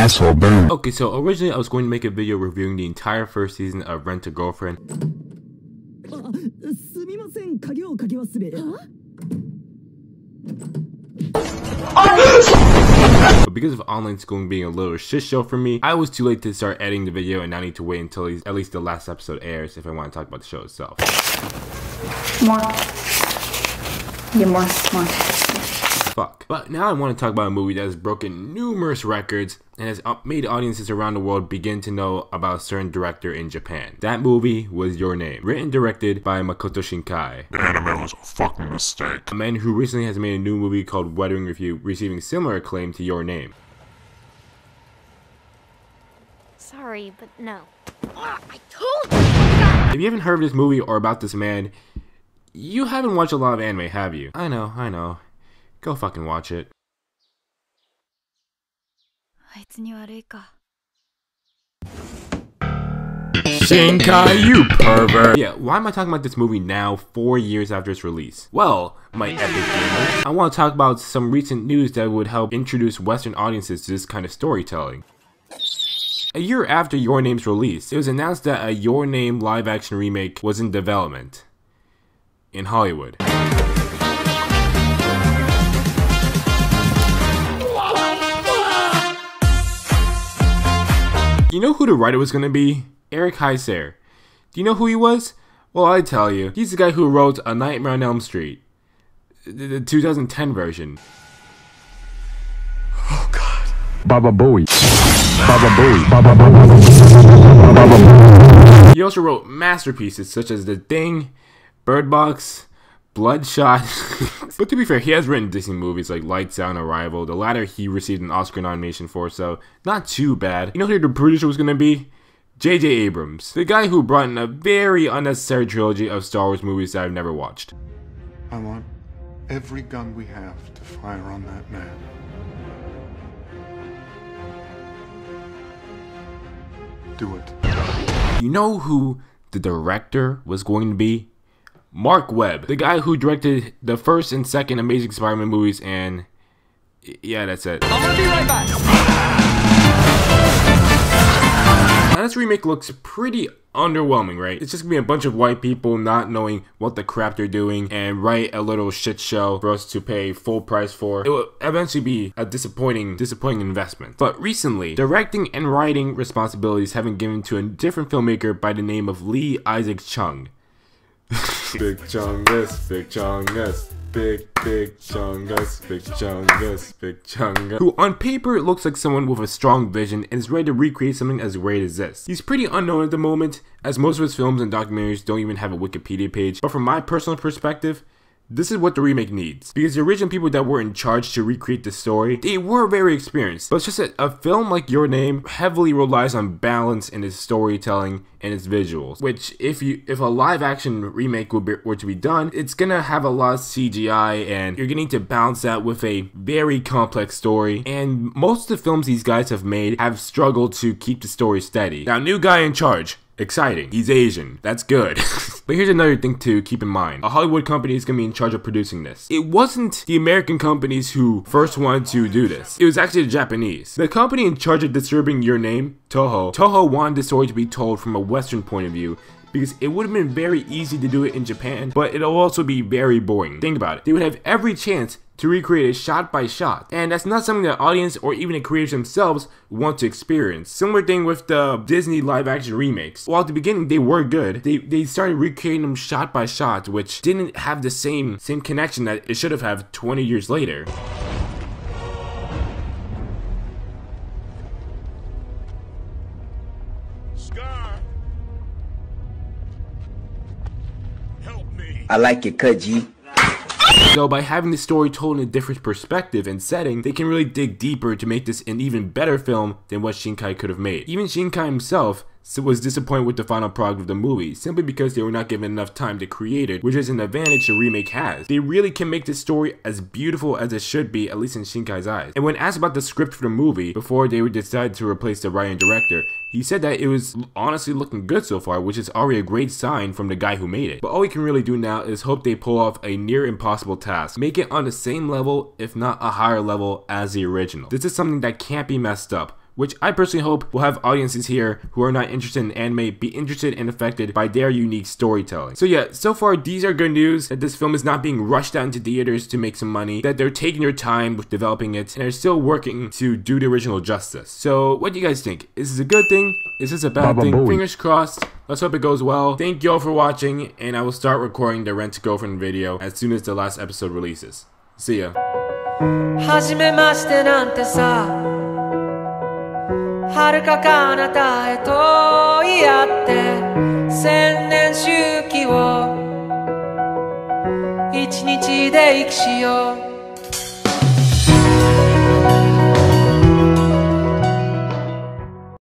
asshole burn. Okay, so originally I was going to make a video reviewing the entire first season of Rent a Girlfriend. But because of online schooling being a little shit show for me, I was too late to start editing the video and now I need to wait until at least the last episode airs if I want to talk about the show itself. More. Yeah, more, more. Fuck. But now I want to talk about a movie that has broken numerous records and has made audiences around the world begin to know about a certain director in Japan. That movie was Your Name, written and directed by Makoto Shinkai. The Anime was a fucking mistake. a man who recently has made a new movie called Weathering with You, receiving similar acclaim to Your Name. Sorry, but no. I told you! If you haven't heard of this movie or about this man, you haven't watched a lot of anime, have you? I know, I know. Go fucking watch it. あいつに悪いか。 Shinkai, you pervert! Yeah, why am I talking about this movie now, four years after its release? Well, my epic gamer, I want to talk about some recent news that would help introduce Western audiences to this kind of storytelling. A year after Your Name's release, it was announced that a Your Name live action remake was in development in Hollywood. You know who the writer was gonna be? Eric Heisserer. Do you know who he was? Well, I tell you, he's the guy who wrote A Nightmare on Elm Street, the the 2010 version. Oh, Baba Booey. Baba Booey. Baba Booey. Baba Booey. He also wrote masterpieces such as The Thing, Bird Box, Bloodshot. but to be fair, he has written Disney movies like Lights Out and Arrival. The latter he received an Oscar nomination for, so not too bad. You know who the producer was gonna be? J.J. Abrams, the guy who brought in a very unnecessary trilogy of Star Wars movies that I've never watched. I want every gun we have to fire on that man. Do it. You know who the director was going to be? Marc Webb, the guy who directed the first and second Amazing Spider-Man movies, and yeah, that's it. I'm gonna be right back Now, this remake looks pretty underwhelming, right? It's just gonna be a bunch of white people not knowing what the crap they're doing and write a little shit show for us to pay full price for. It will eventually be a disappointing, disappointing investment. But recently, directing and writing responsibilities have been given to a different filmmaker by the name of Lee Isaac Chung. big Chungus, Big Chungus. Big, big Chungus, Big Chungus, Big Chungus. Who on paper looks like someone with a strong vision and is ready to recreate something as great as this. He's pretty unknown at the moment, as most of his films and documentaries don't even have a Wikipedia page, but from my personal perspective, this is what the remake needs. Because the original people that were in charge to recreate the story, they were very experienced. But it's just that a film like Your Name heavily relies on balance in its storytelling and its visuals. Which, if you if a live action remake were, were to be done, it's gonna have a lot of CGI and you're gonna need to balance that with a very complex story. And most of the films these guys have made have struggled to keep the story steady. Now, new guy in charge. Exciting. He's Asian. That's good. but here's another thing to keep in mind. A Hollywood company is going to be in charge of producing this. It wasn't the American companies who first wanted to do this. It was actually the Japanese. The company in charge of disturbing your name, Toho, Toho wanted the story to be told from a Western point of view because it would have been very easy to do it in Japan, but it'll also be very boring. Think about it. They would have every chance to recreate it shot by shot. And that's not something the audience or even the creators themselves want to experience. Similar thing with the Disney live action remakes. While at the beginning they were good, they, they started recreating them shot by shot, which didn't have the same same connection that it should have had 20 years later. Scar! Help me! I like your cut, G. So by having the story told in a different perspective and setting, they can really dig deeper to make this an even better film than what Shinkai could have made. Even Shinkai himself was disappointed with the final product of the movie, simply because they were not given enough time to create it, which is an advantage the remake has. They really can make this story as beautiful as it should be, at least in Shinkai's eyes. And when asked about the script for the movie, before they would decide to replace the writer and director, he said that it was honestly looking good so far, which is already a great sign from the guy who made it. But all we can really do now is hope they pull off a near impossible task. Make it on the same level, if not a higher level, as the original. This is something that can't be messed up which I personally hope will have audiences here who are not interested in anime be interested and affected by their unique storytelling. So yeah, so far these are good news that this film is not being rushed out into theaters to make some money, that they're taking their time with developing it, and are still working to do the original justice. So what do you guys think? Is this a good thing? Is this a bad Baba thing? Booey. Fingers crossed. Let's hope it goes well. Thank you all for watching, and I will start recording the Rent Girlfriend video as soon as the last episode releases. See ya. 遥か彼方へと言い合って千年周期を一日で生きしよう。